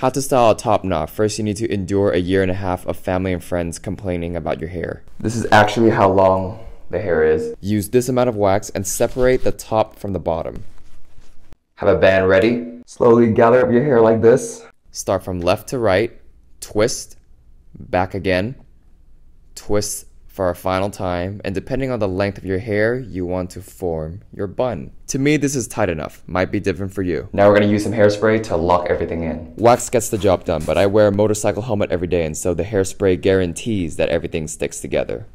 How to style a top knot. First, you need to endure a year and a half of family and friends complaining about your hair. This is actually how long the hair is. Use this amount of wax and separate the top from the bottom. Have a band ready. Slowly gather up your hair like this. Start from left to right, twist, back again, twist for a final time, and depending on the length of your hair, you want to form your bun. To me, this is tight enough. Might be different for you. Now we're gonna use some hairspray to lock everything in. Wax gets the job done, but I wear a motorcycle helmet every day, and so the hairspray guarantees that everything sticks together.